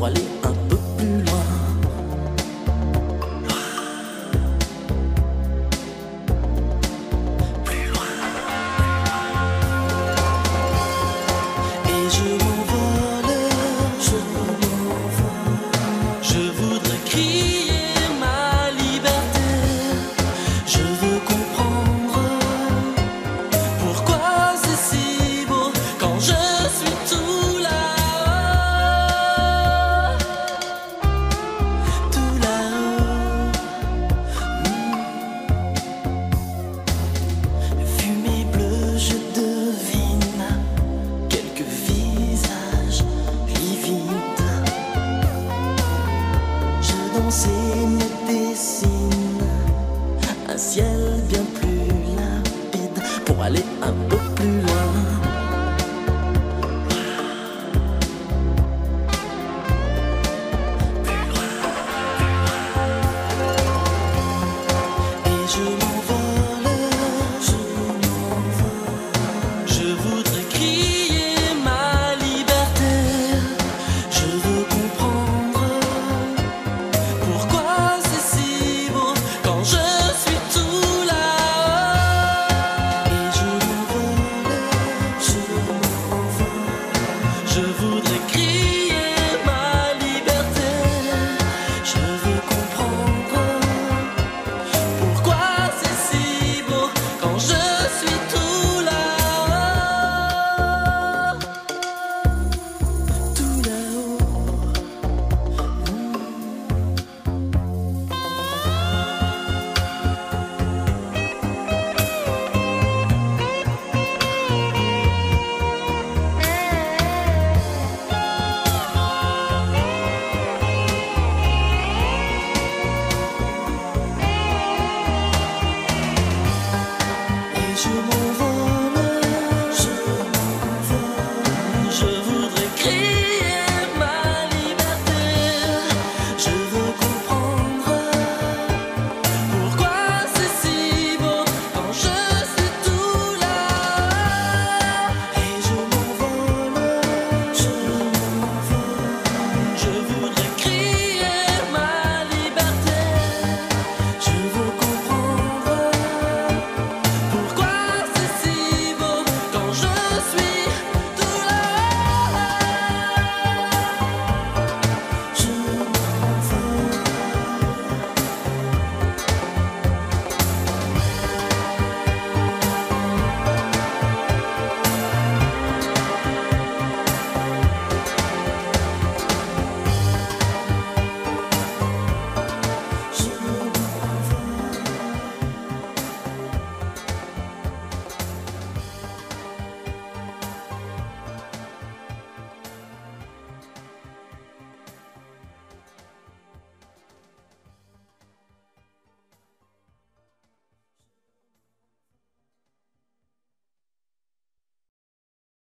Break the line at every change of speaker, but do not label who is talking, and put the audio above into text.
ولي pensées me un ciel bien plus limpide pour aller un peu plus loin. you.